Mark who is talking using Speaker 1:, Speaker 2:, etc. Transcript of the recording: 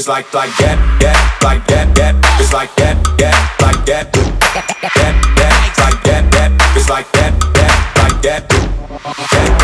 Speaker 1: It's like like that, that, like that, that. It's like that, that, like that, that, that, like that, that. It's like that, that, like that, that, like